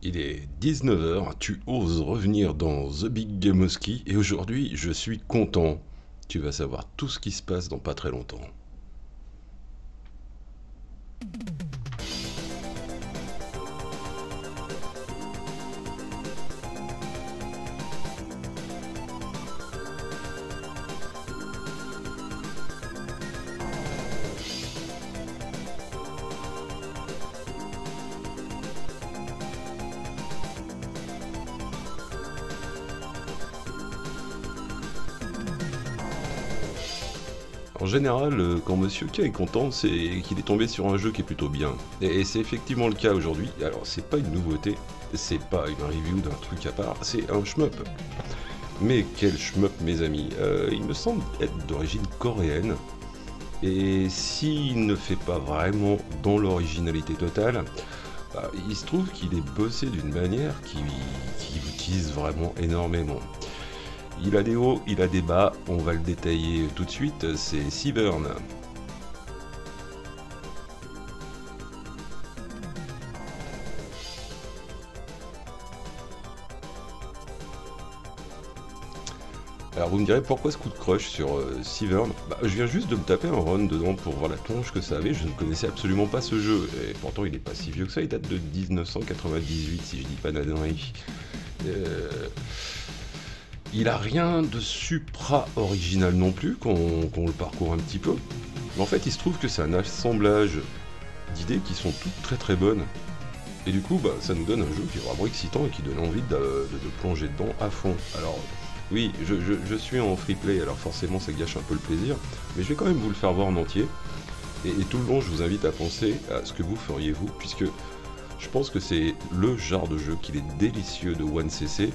Il est 19h, tu oses revenir dans The Big Game et aujourd'hui je suis content. Tu vas savoir tout ce qui se passe dans pas très longtemps. Général, euh, quand Monsieur K est content, c'est qu'il est tombé sur un jeu qui est plutôt bien. Et c'est effectivement le cas aujourd'hui. Alors, c'est pas une nouveauté, c'est pas une review d'un truc à part, c'est un shmup. Mais quel shmup, mes amis euh, Il me semble être d'origine coréenne. Et s'il ne fait pas vraiment dans l'originalité totale, bah, il se trouve qu'il est bossé d'une manière qui, qui utilise vraiment énormément. Il a des hauts, il a des bas, on va le détailler tout de suite, c'est Severn. Alors vous me direz pourquoi ce coup de crush sur euh, bah, Je viens juste de me taper un run dedans pour voir la tronche que ça avait, je ne connaissais absolument pas ce jeu, et pourtant il est pas si vieux que ça, il date de 1998 si je dis pas d'annerie. Il a rien de supra original non plus, qu'on le parcourt un petit peu. Mais en fait, il se trouve que c'est un assemblage d'idées qui sont toutes très très bonnes. Et du coup, bah, ça nous donne un jeu qui est vraiment excitant et qui donne envie de, plonger dedans à fond. Alors, oui, je, suis en free play, alors forcément ça gâche un peu le plaisir, mais je vais quand même vous le faire voir en entier. Et, et tout le long, je vous invite à penser à ce que vous feriez vous, puisque je pense que c'est le genre de jeu qu'il est délicieux de 1cc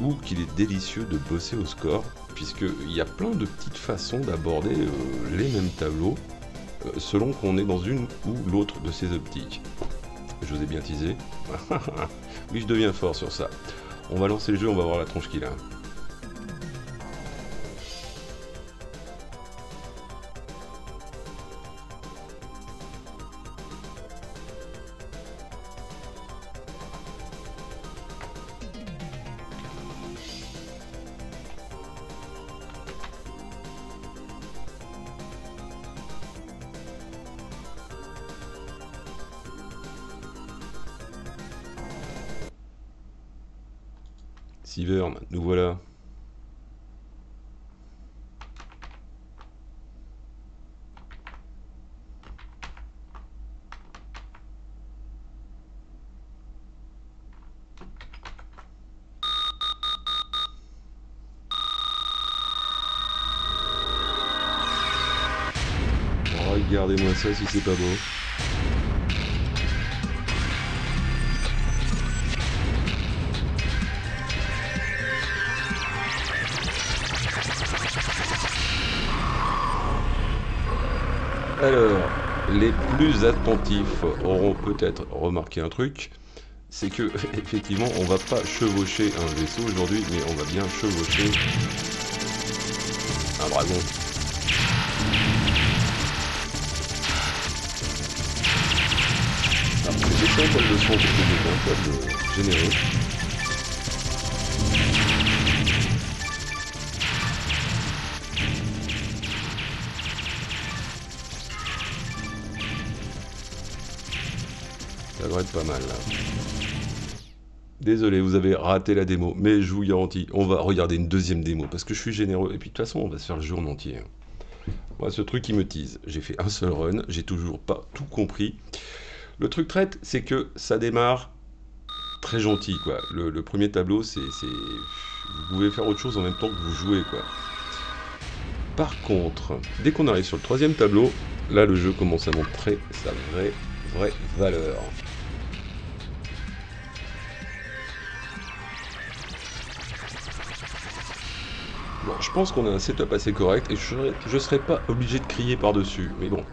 ou qu'il est délicieux de bosser au score, puisqu'il y a plein de petites façons d'aborder euh, les mêmes tableaux, euh, selon qu'on est dans une ou l'autre de ces optiques. Je vous ai bien teasé. oui, je deviens fort sur ça. On va lancer le jeu, on va voir la tronche qu'il a. nous voilà. Regardez-moi ça si c'est pas beau. Plus attentifs auront peut-être remarqué un truc, c'est que effectivement on va pas chevaucher un vaisseau aujourd'hui, mais on va bien chevaucher un dragon. C'est son peu généreux. Être pas mal. Désolé, vous avez raté la démo, mais je vous garantis, on va regarder une deuxième démo, parce que je suis généreux, et puis de toute façon, on va se faire le jour entier. Moi, ce truc, il me tease. J'ai fait un seul run, j'ai toujours pas tout compris. Le truc traite, c'est que ça démarre très gentil, quoi. Le, le premier tableau, c'est... Vous pouvez faire autre chose en même temps que vous jouez, quoi. Par contre, dès qu'on arrive sur le troisième tableau, là, le jeu commence à montrer sa vraie, vraie valeur. Je pense qu'on a un setup assez correct et je ne serais pas obligé de crier par-dessus. Mais bon,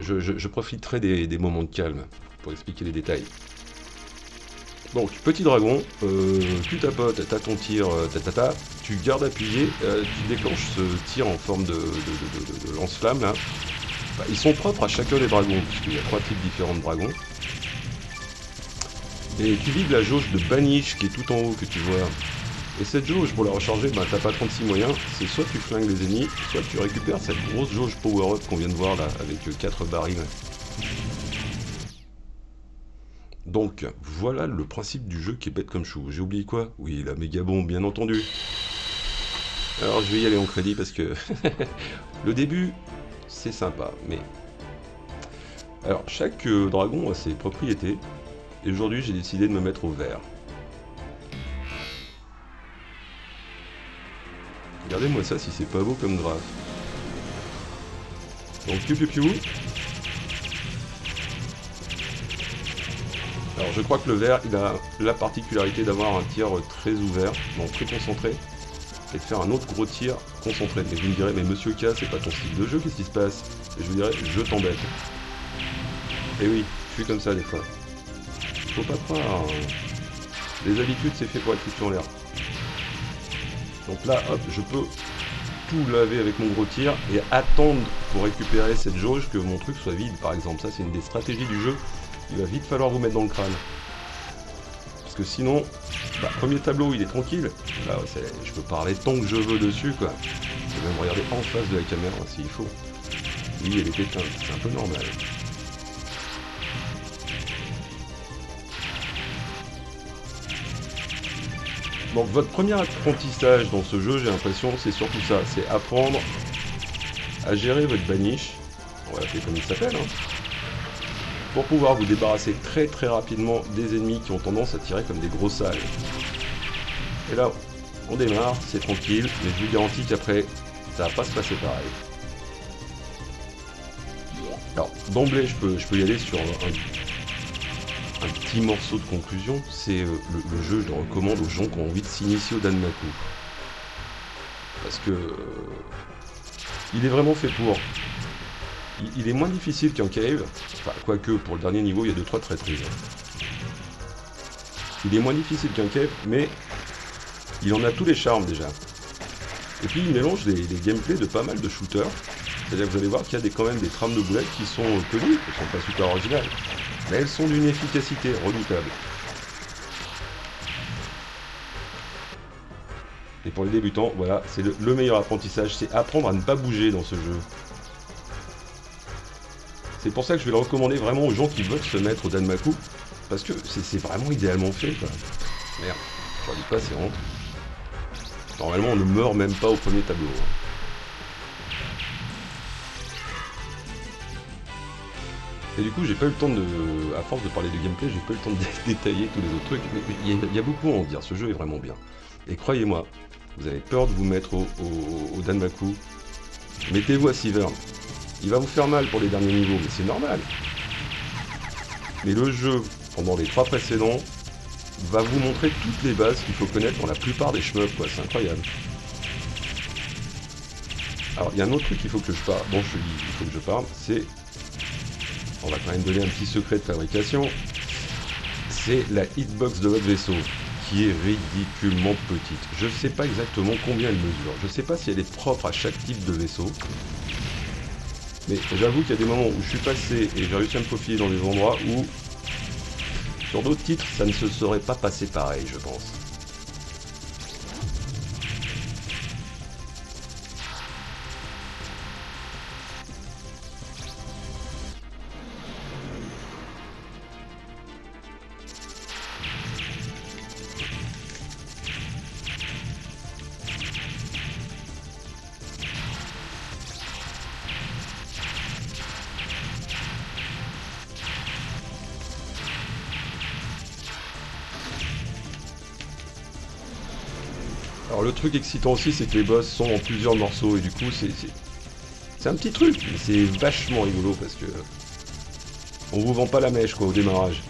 je, profiterai des, moments de calme pour expliquer les détails. Donc, petit dragon, euh, tu tapotes, t'as ton tir, euh, ta, tu gardes appuyé, euh, tu déclenches ce tir en forme de, lance-flamme là. Bah, ils sont propres à chacun des dragons, puisqu'il y a trois types différents de dragons. Et tu vides la jauge de Banish qui est tout en haut que tu vois. Et cette jauge, pour la recharger, bah t'as pas 36 moyens, c'est soit tu flingues les ennemis, soit tu récupères cette grosse jauge power-up qu'on vient de voir là, avec 4 barils. Donc, voilà le principe du jeu qui est bête comme chou. J'ai oublié quoi? Oui, la méga bombe, bien entendu. Alors, je vais y aller en crédit parce que le début, c'est sympa, mais... Alors, chaque euh, dragon a ses propriétés, et aujourd'hui, j'ai décidé de me mettre au vert. Regardez-moi ça si c'est pas beau comme graphe. Donc, piou piou. Alors je crois que le vert, il a la particularité d'avoir un tir très ouvert, donc très concentré, et de faire un autre gros tir concentré. Mais vous me direz, mais monsieur K, c'est pas ton style de jeu, qu'est-ce qui se passe? Et je vous dirais, je t'embête. Et oui, je suis comme ça des fois. Faut pas croire. Les habitudes, c'est fait pour être foutu en l'air. Donc là, hop, je peux tout laver avec mon gros tir et attendre pour récupérer cette jauge que mon truc soit vide, par exemple. Ça, c'est une des stratégies du jeu il va vite falloir vous mettre dans le crâne. Parce que sinon, bah, premier tableau, il est tranquille. Là, je peux parler tant que je veux dessus, quoi. Je peux même regarder en face de la caméra s'il faut. Oui, elle est éteinte, c'est un peu normal. Donc votre premier apprentissage dans ce jeu, j'ai l'impression, c'est surtout ça, c'est apprendre à gérer votre baniche. On va comme il s'appelle, hein pour pouvoir vous débarrasser très très rapidement des ennemis qui ont tendance à tirer comme des gros salles. Et là, on démarre, c'est tranquille, mais je vous garantis qu'après, ça va pas se passer pareil. Alors, d'emblée, je peux, je peux y aller sur un, petit morceau de conclusion. C'est euh, le, jeu, je le recommande aux gens qui ont envie de s'initier au Danmaku. Parce que... Euh, il est vraiment fait pour il, est moins difficile qu'un cave, enfin, quoique pour le dernier niveau, il y a 2-3 traîtrises. Il est moins difficile qu'un cave, mais il en a tous les charmes déjà. Et puis il mélange des, gameplays de pas mal de shooters. C'est-à-dire vous allez voir qu'il y a des, quand même des trames de boulettes qui sont connues, qui ne sont pas super originales. Mais elles sont d'une efficacité redoutable. Et pour les débutants, voilà, c'est le meilleur apprentissage, c'est apprendre à ne pas bouger dans ce jeu. C'est pour ça que je vais le recommander vraiment aux gens qui veulent se mettre au Danmaku. Parce que c'est vraiment idéalement fait, quoi. Merde, je pas, c'est. Normalement, on ne meurt même pas au premier tableau. Hein. Et du coup, j'ai pas eu le temps de. À force de parler de gameplay, j'ai pas eu le temps de détailler tous les autres trucs. Mais il y, a beaucoup à en dire. Ce jeu est vraiment bien. Et croyez-moi, vous avez peur de vous mettre au, au Danmaku. Mettez-vous à Sivern. Il va vous faire mal pour les derniers niveaux, mais c'est normal. Mais le jeu, pendant les trois précédents, va vous montrer toutes les bases qu'il faut connaître dans la plupart des shmups, quoi. C'est incroyable. Alors, il y a un autre truc qu'il faut que je parle. Bon, je dis, il faut que je parle. C'est. On va quand même donner un petit secret de fabrication. C'est la hitbox de votre vaisseau, qui est ridiculement petite. Je ne sais pas exactement combien elle mesure. Je ne sais pas si elle est propre à chaque type de vaisseau. Mais j'avoue qu'il y a des moments où je suis passé et j'ai réussi à me faufiler dans des endroits où, sur d'autres titres, ça ne se serait pas passé pareil, je pense. Alors le truc excitant aussi, c'est que les boss sont en plusieurs morceaux et du coup, c'est c'est un petit truc, mais c'est vachement rigolo parce que on vous vend pas la mèche quoi au démarrage.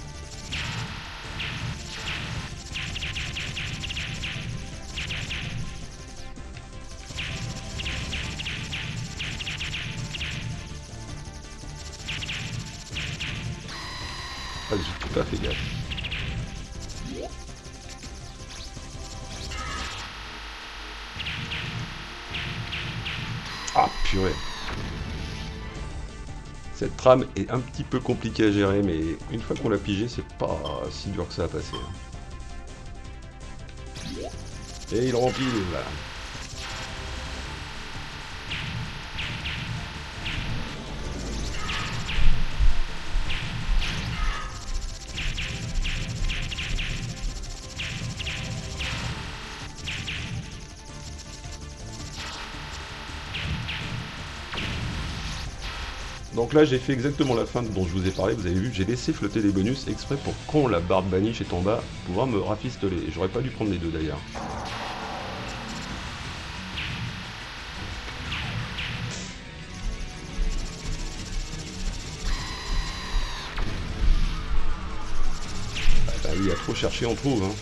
Trame est un petit peu compliquée à gérer, mais une fois qu'on l'a pigé, c'est pas si dur que ça à passer. Hein. Et il remplit, là. Donc là j'ai fait exactement la fin dont je vous ai parlé, vous avez vu, j'ai laissé flotter les bonus exprès pour quand la barbe baniche est en bas, pouvoir me rafistoler. J'aurais pas dû prendre les deux d'ailleurs. Ah bah oui, trop chercher on trouve hein.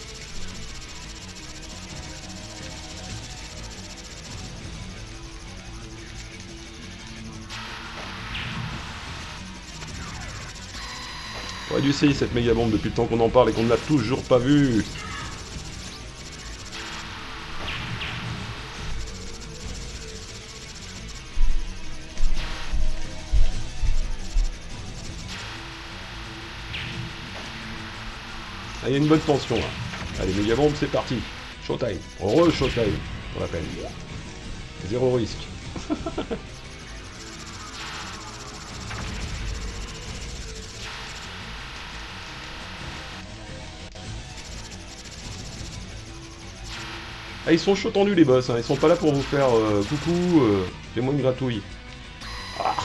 J'aurais dû essayer cette méga bombe depuis le temps qu'on en parle et qu'on ne l'a toujours pas vue. Ah, il y a une bonne tension là. Allez, méga bombe, c'est parti. Showtime. Heureux showtime, pour la peine. Zéro risque. Ah, ils sont chauds tendus les boss, hein. ils sont pas là pour vous faire euh, coucou, euh, fais-moi une gratouille. Ah.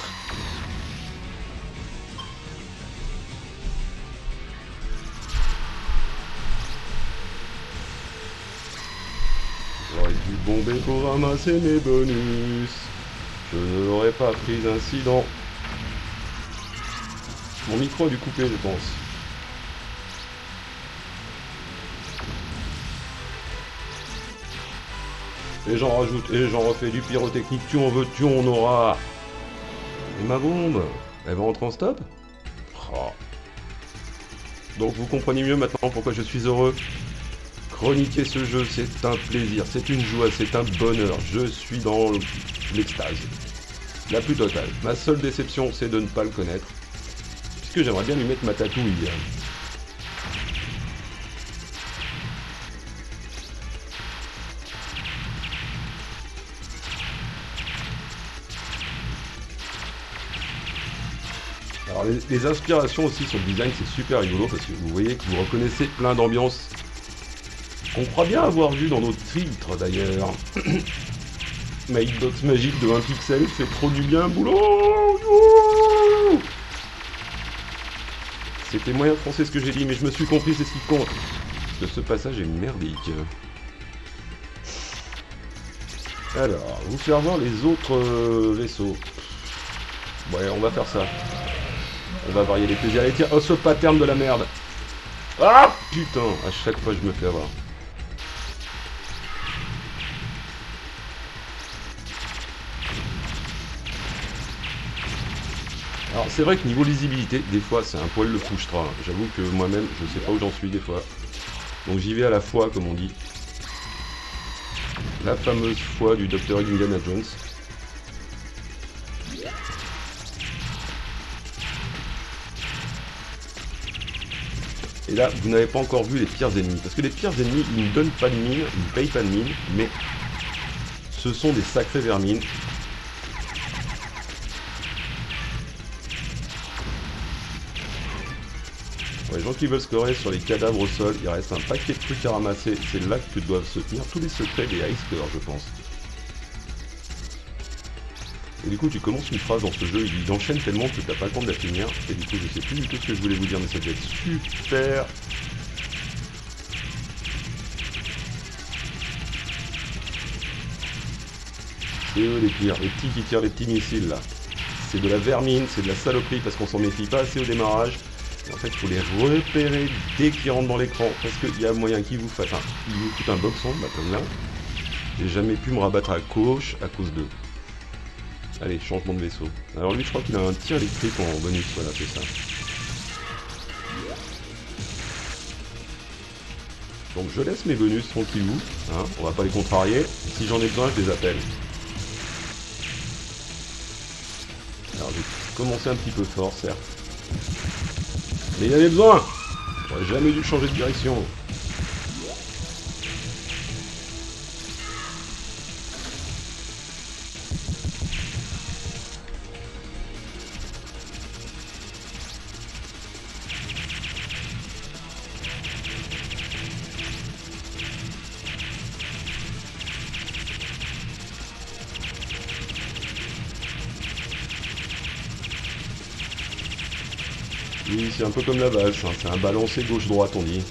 J'aurais dû bomber pour ramasser mes bonus. Je n'aurais pas pris d'incident. Mon micro a dû couper, je pense. Et j'en rajoute, et j'en refais du pyrotechnique, tu en veux, tu en auras. Et ma bombe, elle va rentrer en stop oh. Donc vous comprenez mieux maintenant pourquoi je suis heureux. Chroniquer ce jeu, c'est un plaisir, c'est une joie, c'est un bonheur. Je suis dans l'extase. La plus totale. Ma seule déception, c'est de ne pas le connaître. Puisque j'aimerais bien lui mettre ma tatouille. Les, inspirations aussi sur le design, c'est super rigolo parce que vous voyez que vous reconnaissez plein d'ambiances qu'on croit bien avoir vu dans notre titres d'ailleurs. Ma hitbox magique de 1 pixel fait trop du bien, boulot C'était moyen français ce que j'ai dit, mais je me suis compris, c'est ce qui compte. Parce que ce passage est merdique. Alors, vous faire voir les autres euh, vaisseaux. Ouais, on va faire ça. On va varier les plaisirs. Allez, tiens, oh ce pattern de la merde. Ah putain, à chaque fois je me fais avoir. Alors c'est vrai que niveau lisibilité, des fois c'est un poil le frustra. J'avoue que moi-même, je sais pas où j'en suis des fois. Donc j'y vais à la fois, comme on dit. La fameuse foi du Dr. Indiana Jones. Là, vous n'avez pas encore vu les pires ennemis. Parce que les pires ennemis, ils ne donnent pas de mine, ils ne payent pas de mine, mais ce sont des sacrés vermines. les gens qui veulent scorer sur les cadavres au sol, il reste un paquet de trucs à ramasser. C'est là que doivent se tenir tous les secrets des Ice je pense. Et du coup, tu commences une phrase dans ce jeu, il enchaîne tellement que t'as pas le temps de la finir. Et du coup, je sais plus du tout ce que je voulais vous dire, mais ça devait être super. C'est eux les pires, les petits qui tirent les petits missiles là. C'est de la vermine, c'est de la saloperie parce qu'on s'en méfie pas assez au démarrage. Et en fait, il faut les repérer dès qu'ils rentrent dans l'écran. Parce qu'il y a moyen qu'ils vous fassent. Enfin, ils vous foutent un boxon, bah comme là. J'ai jamais pu me rabattre à gauche à cause d'eux. Allez, changement de vaisseau. Alors lui, je crois qu'il a un tir électrique en bonus, voilà, c'est ça. Donc je laisse mes bonus tranquillou, hein, on va pas les contrarier. Si j'en ai besoin, je les appelle. Alors commencé un petit peu fort, certes. Mais il avait besoin J'aurais jamais dû changer de direction. C'est un peu comme la vache, hein. c'est un balancé gauche-droite, on dit.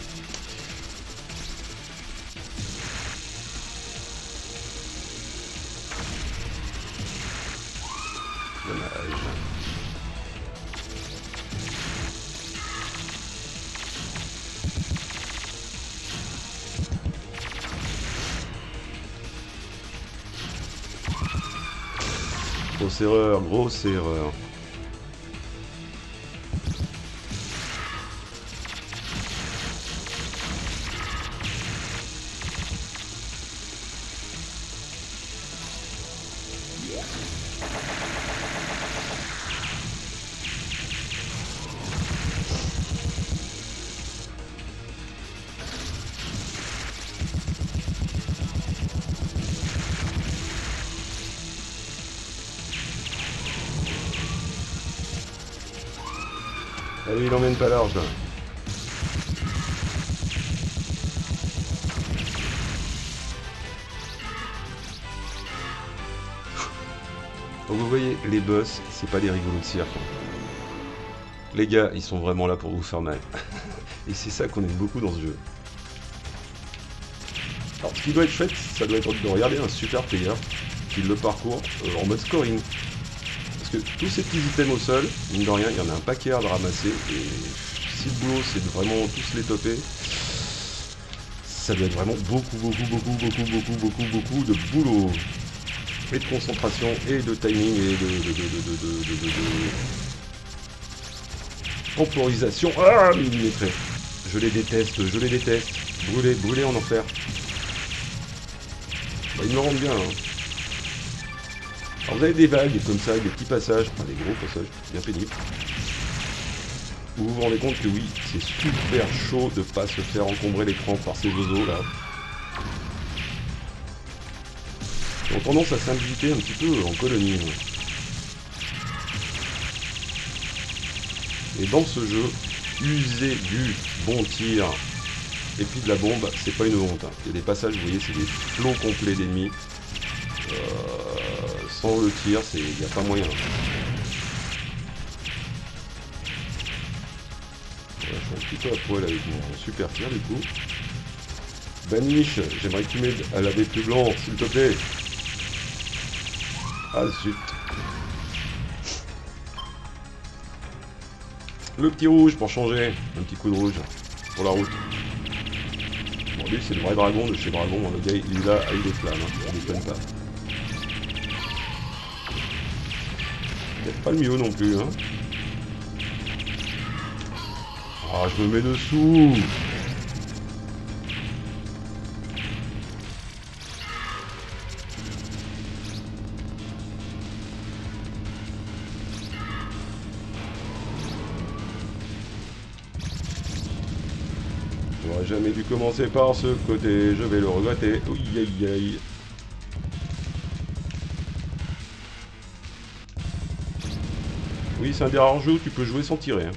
Grosse erreur, grosse erreur. Donc vous voyez, les boss, c'est pas des rigolos de cirque. Les gars, ils sont vraiment là pour vous faire mal. Et c'est ça qu'on aime beaucoup dans ce jeu. Alors ce qui doit être chouette, ça doit être de regarder un super player qui le parcourt euh, en mode scoring. Parce que tous ces petits items au sol, mine de rien, il y en a un paquet à ramasser. Et si le boulot c'est de vraiment tous les toper, ça doit être vraiment beaucoup, beaucoup, beaucoup, beaucoup, beaucoup, beaucoup, beaucoup de boulot. Et de concentration, et de timing, et de... de, de, de, temporisation. Ah, millimétré. Je les déteste, je les déteste. Brûler, brûler en enfer. Bah, ils me rendent bien. Hein. Alors vous avez des vagues comme ça, des petits passages, enfin des gros passages, bien pénibles. Vous vous rendez compte que oui, c'est super chaud de pas se faire encombrer l'écran par ces oiseaux là. Ils ont tendance à s'inviter un petit peu en colonie. Et dans ce jeu, user du bon tir et puis de la bombe, c'est pas une honte. Hein. Il y a des passages, vous voyez, c'est des flots complets d'ennemis. Euh, sans le tir, il n'y a pas moyen. Je suis un petit peu à poil avec mon super tir du coup. Banish, j'aimerais que tu m'aides à laver plus blanc, s'il te plaît. Ah zut. Le petit rouge pour changer. Un petit coup de rouge pour la route. Bon, lui, c'est le vrai dragon de chez Dragon. Le gars, il est avec des flammes. Hein. On déconne pas. Peut-être pas le mieux non plus. Hein. Ah, je me mets dessous. Jamais dû commencer par ce côté, je vais le regretter. Aïe. Oui, c'est un des rares jeux où tu peux jouer sans tirer. Hein.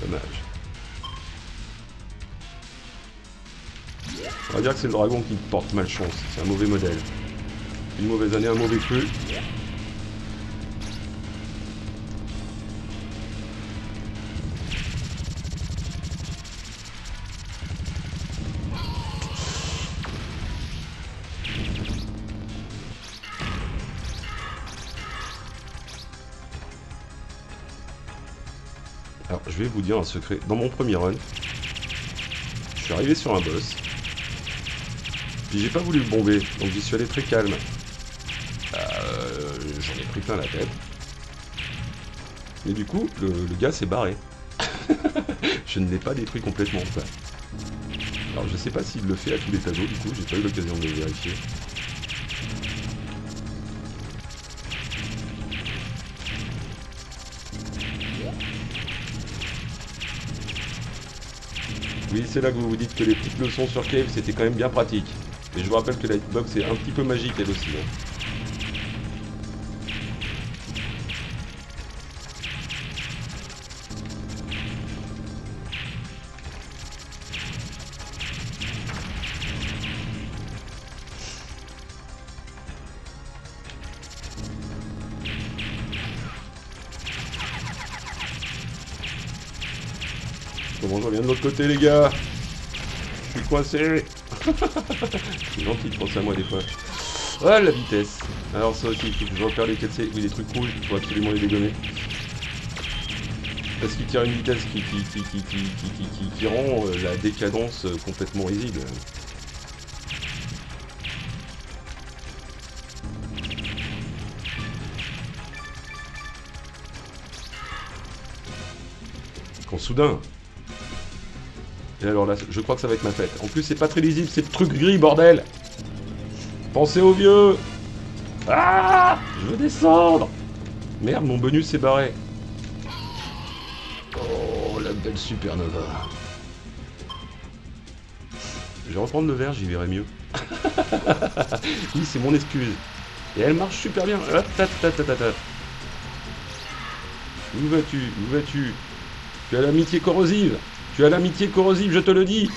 Dommage. On va dire que c'est le dragon qui porte malchance. C'est un mauvais modèle. Une mauvaise année, un mauvais cru. Alors, je vais vous dire un secret. Dans mon premier run, je suis arrivé sur un boss. Puis j'ai pas voulu le bomber, donc j'y suis allé très calme. Pris plein la tête. Mais du coup, le, le gars s'est barré. je ne l'ai pas détruit complètement, quoi. Alors je sais pas s'il le fait à tous les tableaux, du coup, j'ai pas eu l'occasion de le vérifier. Oui, c'est là que vous vous dites que les petites leçons sur Cave, c'était quand même bien pratique. Et je vous rappelle que la hitbox est un petit peu magique elle aussi. Hein. Comment je reviens de l'autre côté les gars Je suis coincé C'est gentil de penser à moi des fois. Ouais la vitesse Alors ça aussi, il faut que je repère les 4 Oui, les trucs rouges, il faut absolument les dégommer. Parce qu'il tire une vitesse qui, qui, rend euh, la décadence euh, complètement risible. Quand soudain, et alors là, je crois que ça va être ma fête. En plus, c'est pas très lisible, c'est le truc gris, bordel Pensez aux vieux Ah Je veux descendre Merde, mon bonus s'est barré. Oh, la belle supernova. Je vais reprendre le verre, j'y verrai mieux. oui, c'est mon excuse. Et elle marche super bien. Où vas-tu? Où vas-tu? Tu as l'amitié corrosive tu as l'amitié corrosive, je te le dis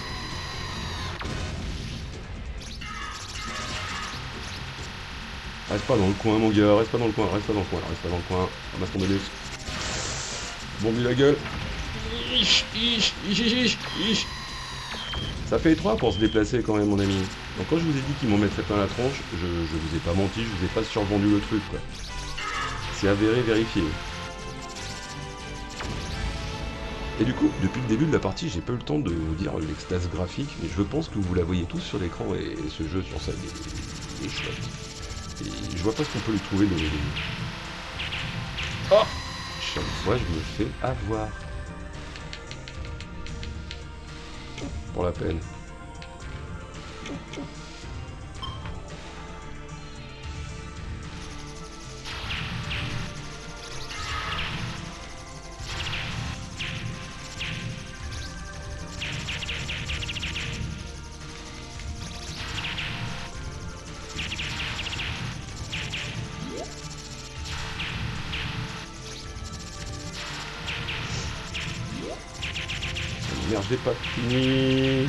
Reste pas dans le coin, mon gars, reste pas dans le coin, reste pas dans le coin, reste pas dans le coin. Ramasse ton bonus. Bon, vu la gueule. Ça fait étroit pour se déplacer quand même, mon ami. Donc quand je vous ai dit qu'ils m'en mettraient plein la tronche, je, je vous ai pas menti, je vous ai pas survendu le truc, quoi. C'est avéré, vérifié. Et du coup, depuis le début de la partie, j'ai pas eu le temps de vous dire l'extase graphique, mais je pense que vous la voyez tous sur l'écran et ce jeu sur ça, il est, chouette. Et je vois pas ce qu'on peut lui trouver de... Oh Chaque fois, je me fais avoir. Pour la peine. Pas fini.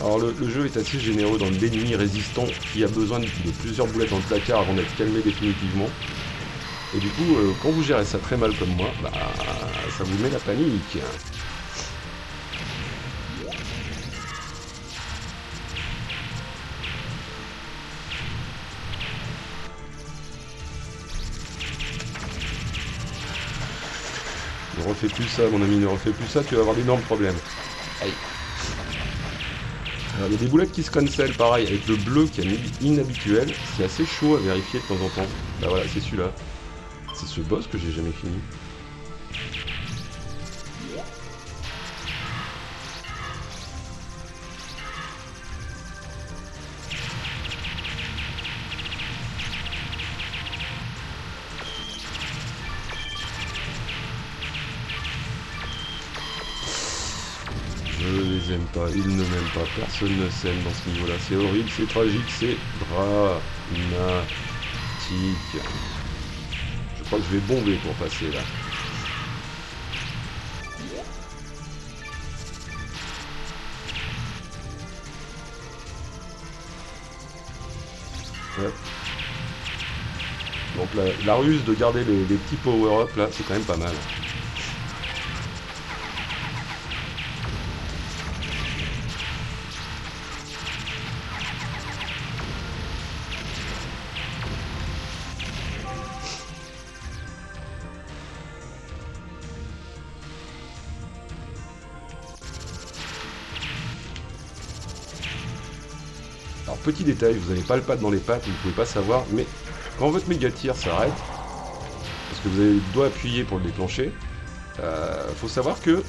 Alors le, jeu est assez généreux dans l'ennemi résistant qui a besoin de, plusieurs boulettes dans le placard avant d'être calmé définitivement. Et du coup, euh, quand vous gérez ça très mal comme moi, bah, ça vous met la panique. Refais plus ça, mon ami, ne refais plus ça, tu vas avoir d'énormes problèmes. Aïe. il y a des boulettes qui se cancel, pareil, avec le bleu qui est inhabituel. C'est assez chaud à vérifier de temps en temps. Bah voilà, c'est celui-là. C'est ce boss que j'ai jamais fini. Pas, ils ne m'aiment pas, personne ne s'aime dans ce niveau-là. C'est horrible, c'est tragique, c'est dramatique. Je crois que je vais bomber pour passer là. Donc la, ruse de garder les, les petits power-up là, c'est quand même pas mal. Alors petit détail, vous n'avez pas le pad dans les pattes, vous ne pouvez pas savoir, mais quand votre méga tir s'arrête, parce que vous avez le doigt appuyé pour le déclencher, euh, faut savoir que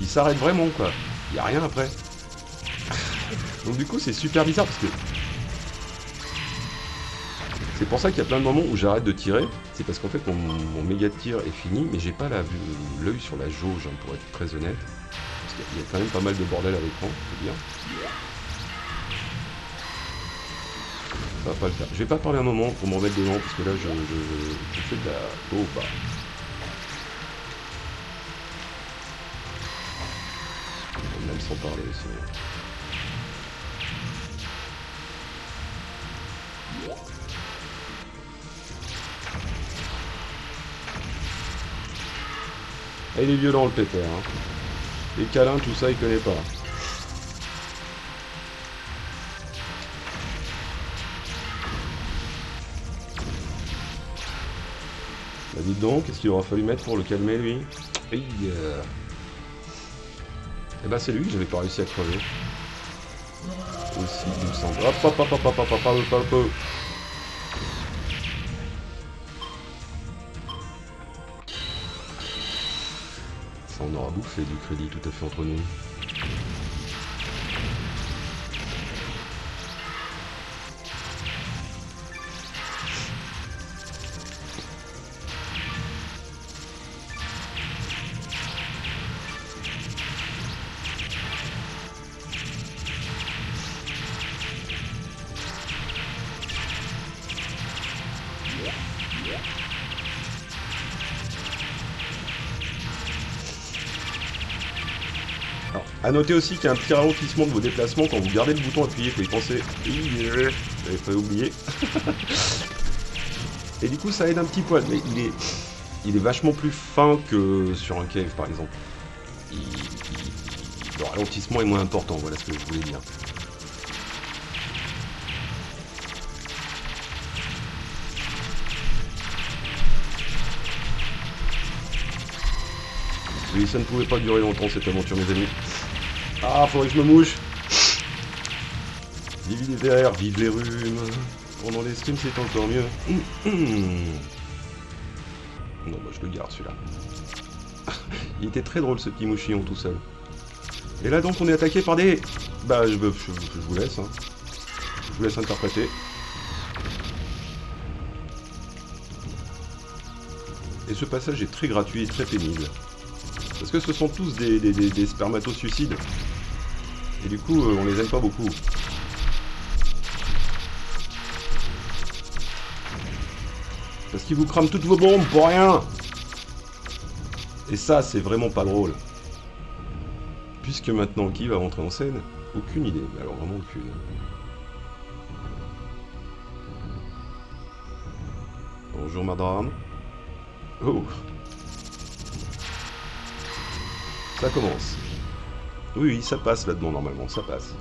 il s'arrête vraiment quoi. Il n'y a rien après. Donc du coup c'est super bizarre parce que c'est pour ça qu'il y a plein de moments où j'arrête de tirer. C'est parce qu'en fait mon, méga tir est fini, mais j'ai pas l'œil sur la jauge hein, pour être très honnête. Parce qu'il y a quand même pas mal de bordel à l'écran, c'est bien. Pas. Je vais pas parler un moment pour m'en remettre dedans parce que là je, fais de la. Oh bah. Même sans parler, c'est. Il est violent le pépère. Hein. Les câlins, tout ça, il connaît pas. Bah dites donc, qu'est-ce qu'il aura fallu mettre pour le calmer lui Et euh... Eh bah c'est lui que j'avais pas réussi à crever. Aussi, il me hop hop hop hop hop hop Ça on aura bouffé du crédit tout à fait entre nous. Noter aussi qu'il y a un petit ralentissement de vos déplacements quand vous gardez le bouton appuyé, faut y penser. J'avais pas oublié. Et du coup ça aide un petit poil, mais il est, il est vachement plus fin que sur un cave par exemple. le ralentissement est moins important, voilà ce que je voulais dire. Oui, ça ne pouvait pas durer longtemps cette aventure, mes amis. Ah, faudrait que je me mouche. Vive les verres, vive les rhumes. Pendant les streams, c'est encore mieux. Non, bah je le garde celui-là. Il était très drôle ce petit mouchillon tout seul. Et là donc on est attaqué par des... Bah je, je, je vous laisse. Hein. Je vous laisse interpréter. Et ce passage est très gratuit et très pénible. Parce que ce sont tous des, des, des, des spermato-suicides. Et du coup, euh, on les aime pas beaucoup. Parce qu'ils vous crament toutes vos bombes pour rien Et ça, c'est vraiment pas drôle. Puisque maintenant, qui va rentrer en scène? Aucune idée. Alors vraiment aucune. Bonjour madame. Oh Ça commence. Oui, oui, ça passe là-dedans normalement, ça passe.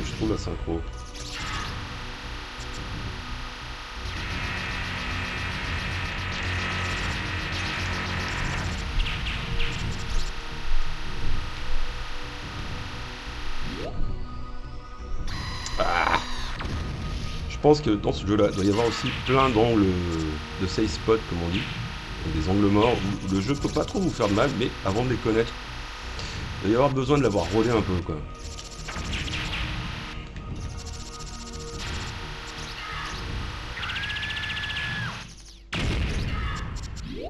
je trouve la synchro. Pense que dans ce jeu-là, il doit y avoir aussi plein d'angles de safe spot, comme on dit, des angles morts, où le jeu peut pas trop vous faire de mal, mais avant de les connaître, il doit y avoir besoin de l'avoir rodé un peu, quoi.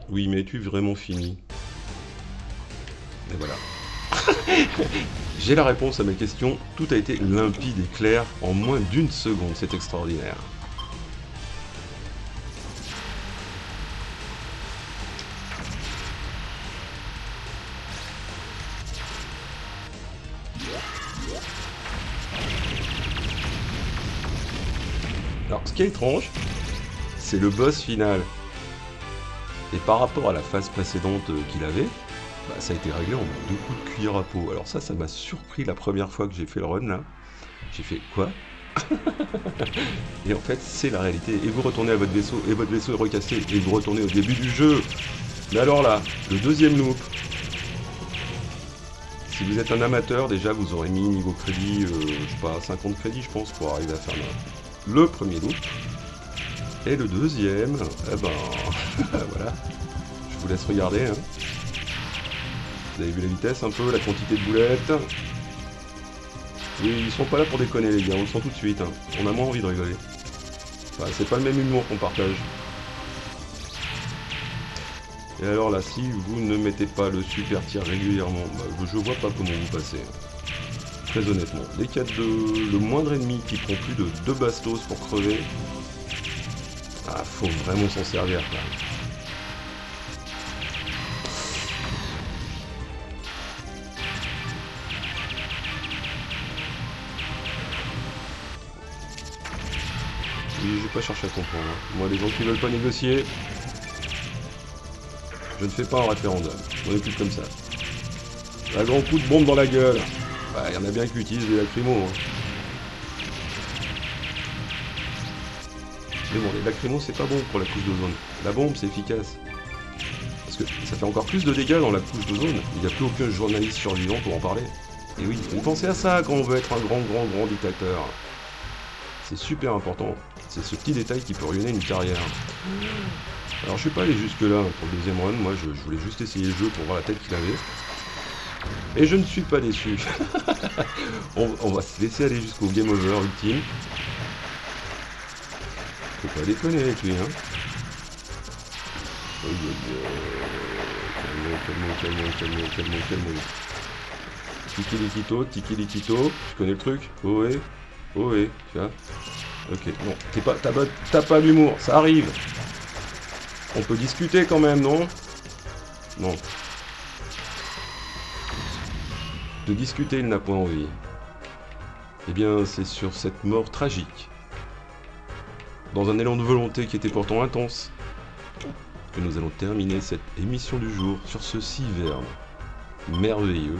Oui, mais es-tu vraiment fini? Et voilà. J'ai la réponse à mes questions, tout a été limpide et clair en moins d'une seconde, c'est extraordinaire. Alors ce qui est étrange, c'est le boss final. Et par rapport à la phase précédente qu'il avait, bah, ça a été réglé en deux coups de cuillère à peau. Alors ça, ça m'a surpris la première fois que j'ai fait le run là. J'ai fait quoi Et en fait, c'est la réalité. Et vous retournez à votre vaisseau, et votre vaisseau est recassé, et vous retournez au début du jeu. Mais alors là, le deuxième loop, Si vous êtes un amateur, déjà vous aurez mis niveau crédit, euh, je sais pas, 50 crédits je pense pour arriver à faire le, premier loop. Et le deuxième, eh ben voilà, je vous laisse regarder. Hein. Vous avez vu la vitesse un peu, la quantité de boulettes. Ils sont pas là pour déconner les gars, on le sent tout de suite. Hein. On a moins envie de rigoler. Enfin, c'est pas le même humour qu'on partage. Et alors là, si vous ne mettez pas le super tir régulièrement, bah, je vois pas comment vous passez. Hein. Très honnêtement. Y a de, le moindre ennemi qui prend plus de deux bastos pour crever, ah, faut vraiment s'en servir quand même. Oui, j'ai pas cherché à comprendre. Hein. Moi, les gens qui veulent pas négocier, je ne fais pas un référendum. On est plus comme ça. Un grand coup de bombe dans la gueule. Il y en a bien qui utilisent des lacrymos. Hein. Mais bon, les lacrymos, c'est pas bon pour la couche d'ozone. La bombe, c'est efficace. Parce que ça fait encore plus de dégâts dans la couche d'ozone. Il n'y a plus aucun journaliste survivant pour en parler. Et oui, on pensez à ça quand on veut être un grand, grand, grand dictateur. C'est super important. C'est ce petit détail qui peut ruiner une carrière. Alors je suis pas allé jusque là pour le deuxième run, moi je, voulais juste essayer le jeu pour voir la tête qu'il avait. Et je ne suis pas déçu. on, va se laisser aller jusqu'au game over ultime. Faut pas déconner avec lui, hein. Calme, calme, calme, calme, Tiki Likito, Tiki Likito, tu connais le truc? Oh ouais, oh ouais, tu vois. Ok, non, t'as pas, t'as pas ça arrive. On peut discuter quand même, non? Non. De discuter, il n'a point envie. Eh bien, c'est sur cette mort tragique, dans un élan de volonté qui était pourtant intense, que nous allons terminer cette émission du jour sur ce merveilleux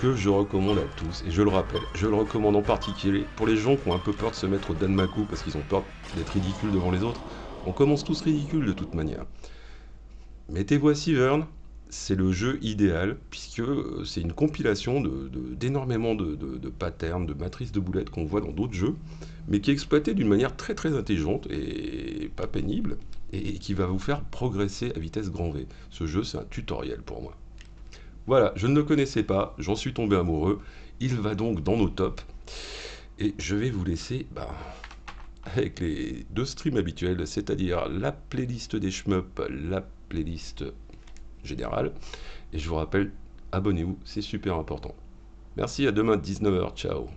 que je recommande à tous. Et je le rappelle, je le recommande en particulier pour les gens qui ont un peu peur de se mettre au Danmaku parce qu'ils ont peur d'être ridicules devant les autres. On commence tous ridicules de toute manière. Mettez-vous à c'est le jeu idéal, puisque euh, c'est une compilation d'énormément de, de, patterns, de matrices de boulettes qu'on voit dans d'autres jeux, mais qui est exploité d'une manière très très intelligente et pas pénible, et, qui va vous faire progresser à vitesse grand V. Ce jeu, c'est un tutoriel pour moi. Voilà, je ne le connaissais pas, j'en suis tombé amoureux, il va donc dans nos tops, et je vais vous laisser... Bah, avec les deux streams habituels, c'est-à-dire la playlist des shmups, la playlist générale. Et je vous rappelle, abonnez-vous, c'est super important. Merci, à demain 19h, ciao